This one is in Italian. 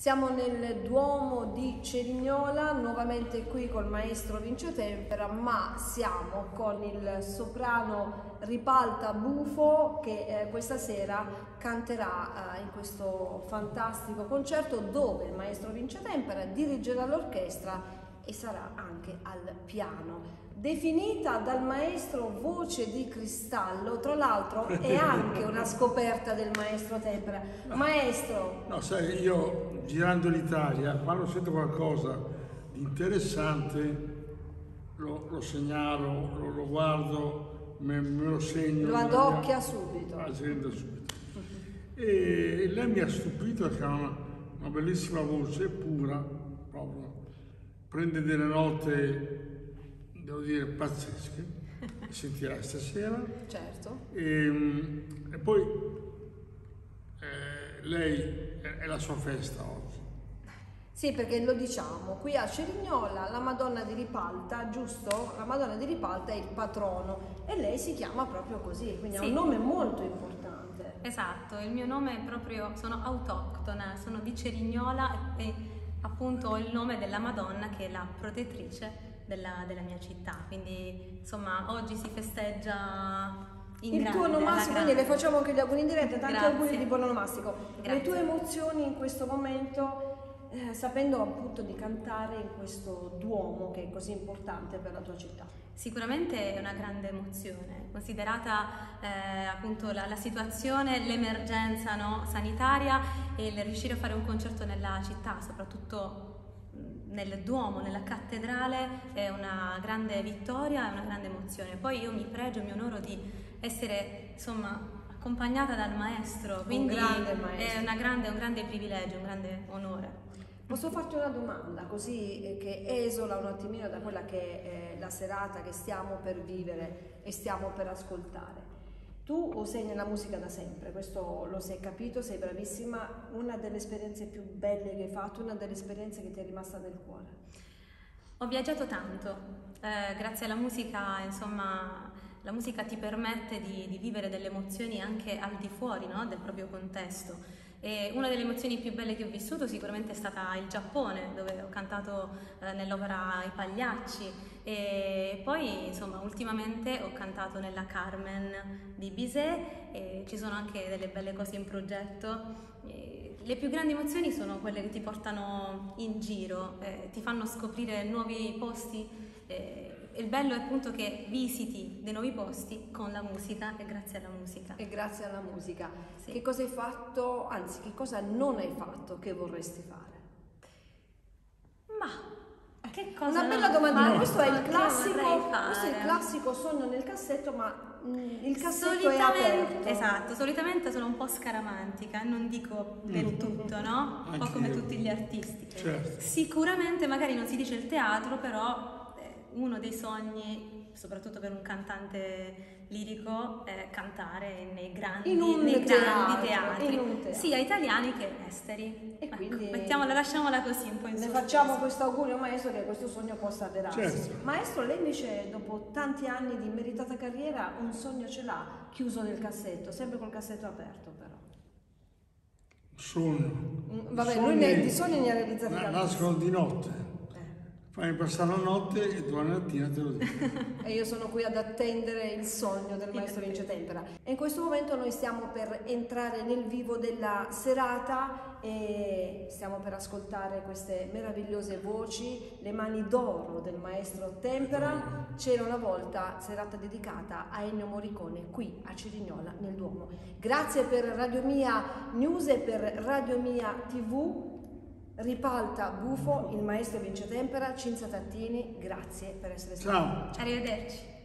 Siamo nel Duomo di Cerignola, nuovamente qui col maestro Vince Tempera, ma siamo con il soprano Ripalta Bufo che eh, questa sera canterà eh, in questo fantastico concerto dove il maestro Vince Tempera dirigerà l'orchestra e sarà anche al piano. Definita dal maestro voce di cristallo, tra l'altro è anche una scoperta del maestro Tempera. Maestro! No, sai, io girando l'Italia, quando sento qualcosa di interessante, lo, lo segnalo, lo, lo, guardo, me, me, lo segno. Lo adocchia mia, subito. Ah, subito. E lei mi ha stupito perché ha una, una bellissima voce, pura, proprio prende delle note, devo dire, pazzesche, sentirai stasera. Certo. E, e poi eh, lei è la sua festa oggi. Sì, perché lo diciamo, qui a Cerignola la Madonna di Ripalta, giusto? La Madonna di Ripalta è il patrono e lei si chiama proprio così, quindi sì. ha un nome molto importante. Esatto, il mio nome è proprio, sono autoctona, sono di Cerignola e appunto il nome della Madonna che è la protettrice della, della mia città. Quindi insomma oggi si festeggia in il grande, tuo onomastico, quindi le facciamo anche gli auguri in diretta, tanti Grazie. auguri di buon onomastico. Le tue emozioni in questo momento, eh, sapendo appunto di cantare in questo Duomo che è così importante per la tua città. Sicuramente è una grande emozione, considerata eh, appunto la, la, situazione, l'emergenza no, sanitaria e il riuscire a fare un concerto nella città, soprattutto nel Duomo, nella cattedrale, è una grande vittoria, è una grande emozione. Poi io mi pregio, mi onoro di essere insomma accompagnata dal maestro, quindi maestro. è grande, un grande privilegio, un grande onore. Posso farti una domanda così eh, che esola un attimino da quella che è la serata che stiamo per vivere e stiamo per ascoltare. Tu sei nella musica da sempre, questo lo sei capito, sei bravissima. Una delle esperienze più belle che hai fatto, una delle esperienze che ti è rimasta nel cuore? Ho viaggiato tanto, eh, grazie alla musica, insomma, la musica ti permette di, di vivere delle emozioni anche al di fuori no? del proprio contesto. E una delle emozioni più belle che ho vissuto sicuramente è stata il Giappone, dove ho cantato eh, nell'opera I Pagliacci e poi insomma ultimamente ho cantato nella Carmen di Bizet e ci sono anche delle belle cose in progetto. E le più grandi emozioni sono quelle che ti portano in giro, eh, ti fanno scoprire nuovi posti. Eh, il bello è appunto che visiti dei nuovi posti con la musica e grazie alla musica. E grazie alla musica. Sì. Che cosa hai fatto, anzi che cosa non hai fatto che vorresti fare? Ma che cosa Una bella domanda, questo, è il classico, questo è il classico sogno nel cassetto, ma mm, il cassetto è aperto. Esatto, solitamente sono un po' scaramantica, non dico per mm. tutto, no? Un po' come tutti gli artisti. Certo. Sicuramente magari non si dice il teatro, però uno dei sogni, soprattutto per un cantante lirico, è cantare nei grandi, nei grandi teatri, teatro. sia italiani che esteri. E ecco, quindi mettiamola, lasciamola così un po' in Ne facciamo questo augurio maestro che questo sogno possa avverarsi. Certo. Maestro, lei invece dopo tanti anni di meritata carriera un sogno ce l'ha chiuso nel cassetto, sempre col cassetto aperto però. Sogno. Vabbè, sogni, lui ne, di sogni ne ha realizzati tanti. Nascono di notte. Fai passare la notte e domani mattina te lo dico. e io sono qui ad attendere il sogno del maestro Vince Tempera. E in questo momento noi stiamo per entrare nel vivo della serata e stiamo per ascoltare queste meravigliose voci, le mani d'oro del maestro Tempera. C'era una volta serata dedicata a Ennio Morricone qui a Cirignola nel Duomo. Grazie per Radio Mia News e per Radio Mia TV. Ripalta Bufo, il maestro Vince Tempera, Cinzia Tattini, grazie per essere stati. Ciao. Arrivederci.